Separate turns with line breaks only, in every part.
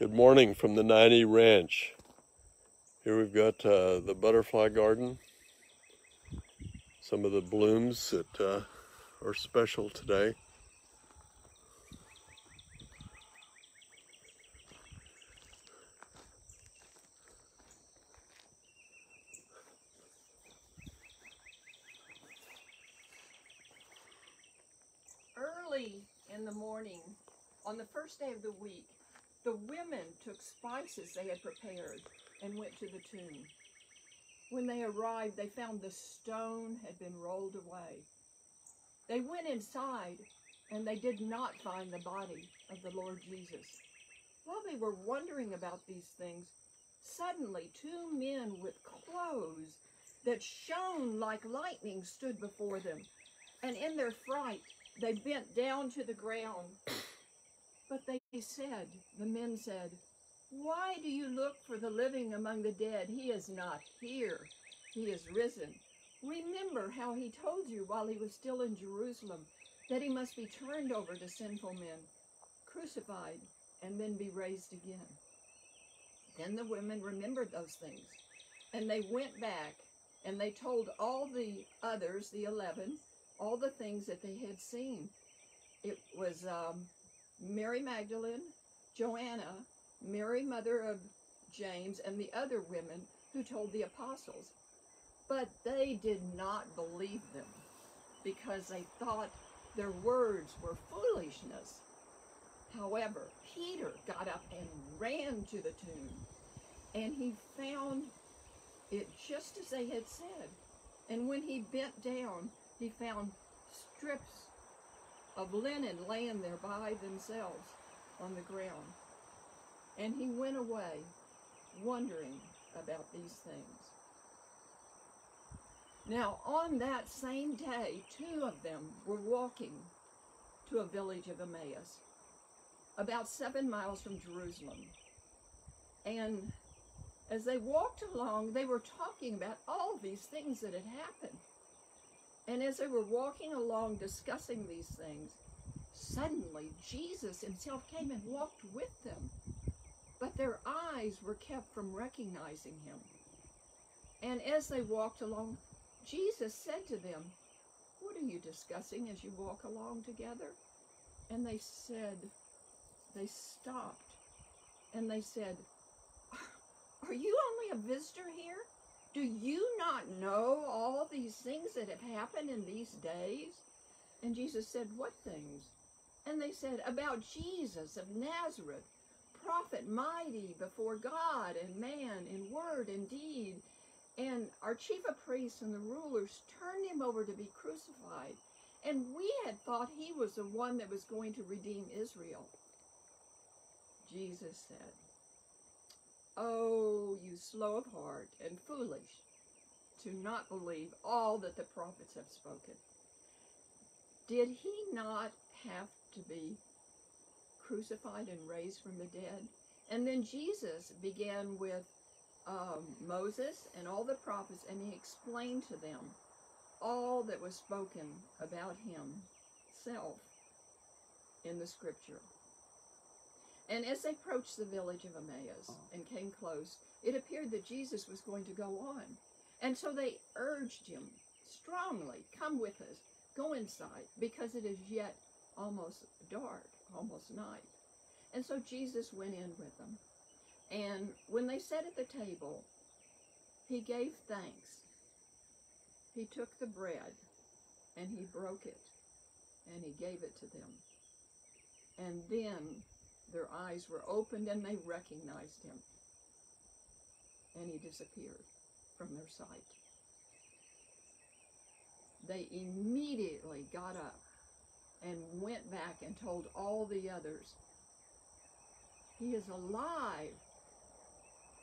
Good morning from the 90 Ranch. Here we've got uh, the butterfly garden. Some of the blooms that uh, are special today.
Early in the morning, on the first day of the week, the women took spices they had prepared and went to the tomb. When they arrived, they found the stone had been rolled away. They went inside and they did not find the body of the Lord Jesus. While they were wondering about these things, suddenly two men with clothes that shone like lightning stood before them, and in their fright they bent down to the ground. But they said, the men said, Why do you look for the living among the dead? He is not here. He is risen. Remember how he told you while he was still in Jerusalem that he must be turned over to sinful men, crucified, and then be raised again. Then the women remembered those things, and they went back and they told all the others, the eleven, all the things that they had seen. It was um, Mary Magdalene, Joanna, Mary, mother of James, and the other women who told the apostles. But they did not believe them because they thought their words were foolishness. However, Peter got up and ran to the tomb, and he found it just as they had said. And when he bent down, he found strips of linen laying there by themselves on the ground. And he went away wondering about these things. Now, on that same day, two of them were walking to a village of Emmaus, about seven miles from Jerusalem. And as they walked along, they were talking about all these things that had happened. And as they were walking along discussing these things, suddenly Jesus himself came and walked with them. But their eyes were kept from recognizing him. And as they walked along, Jesus said to them, What are you discussing as you walk along together? And they said, They stopped. And they said, Are you only a visitor here? Do you not know all these things that have happened in these days? And Jesus said, What things? And they said, About Jesus of Nazareth, prophet mighty before God and man in word and deed. And our chief of priests and the rulers turned him over to be crucified. And we had thought he was the one that was going to redeem Israel. Jesus said, Oh, you slow of heart and foolish to not believe all that the prophets have spoken. Did he not have to be crucified and raised from the dead? And then Jesus began with um, Moses and all the prophets, and he explained to them all that was spoken about himself in the scripture. And as they approached the village of Emmaus oh. and came close, it appeared that Jesus was going to go on. And so they urged him strongly, come with us, go inside, because it is yet almost dark, almost night. And so Jesus went in with them. And when they sat at the table, he gave thanks. He took the bread and he broke it and he gave it to them. And then their eyes were opened and they recognized him. And he disappeared from their sight. They immediately got up and went back and told all the others, He is alive,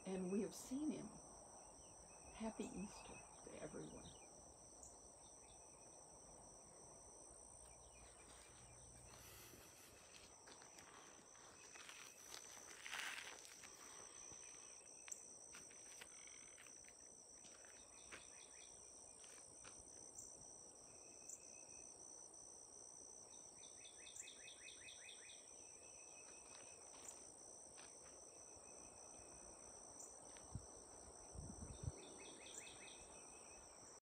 and we have seen him. Happy Easter to everyone.